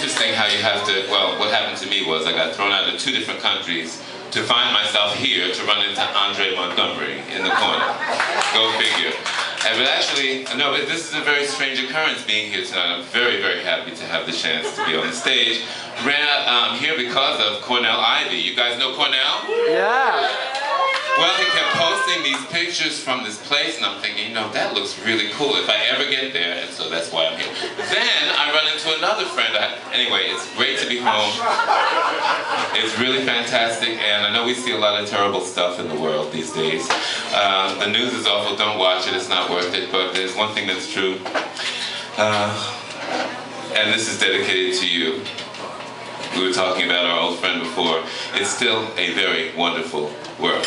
Interesting how you have to, well, what happened to me was I got thrown out of two different countries to find myself here to run into Andre Montgomery in the corner. Go figure. And, but actually, no, but this is a very strange occurrence being here tonight. I'm very, very happy to have the chance to be on the stage. Ran um, here because of Cornell Ivy. You guys know Cornell? Yeah. Well, he kept posting these pictures from this place, and I'm thinking, you know, that looks really cool if I ever get there, and so that's why I'm here. Then I run into another friend. I, anyway, it's great to be home. It's really fantastic, and I know we see a lot of terrible stuff in the world these days. Uh, the news is awful. Don't watch it. It's not worth it. But there's one thing that's true, uh, and this is dedicated to you. We were talking about our old friend before. It's still a very wonderful world.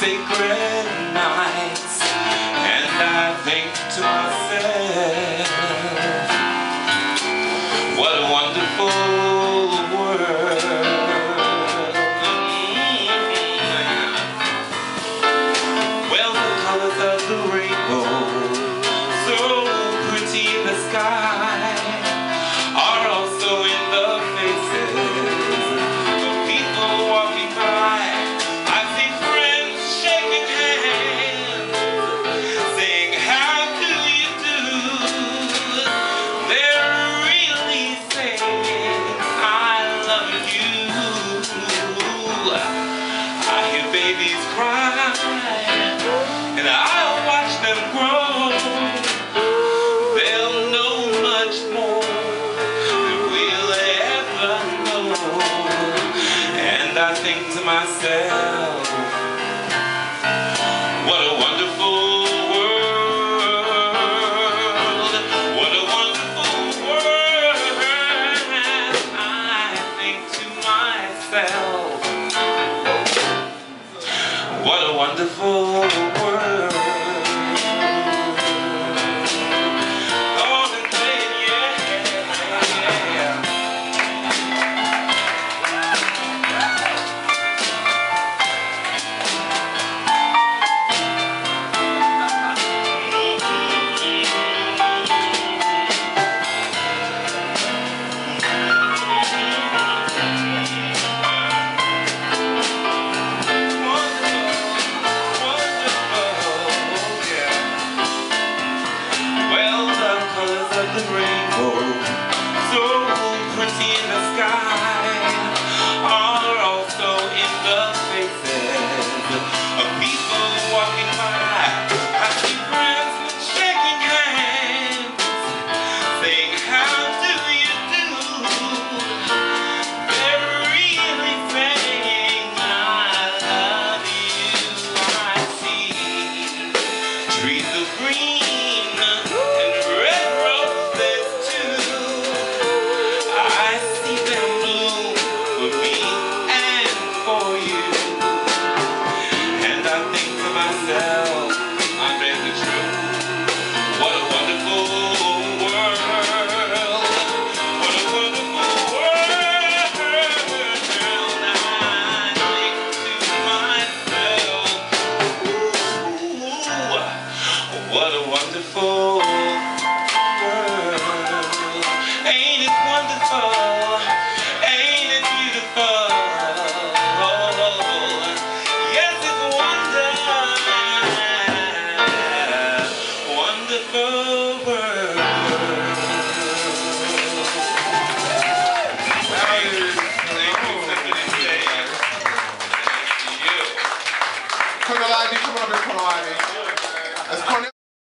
sacred nights, and I think to myself, what a wonderful I think to myself, what a wonderful world. What a wonderful world. I think to myself, what a wonderful world.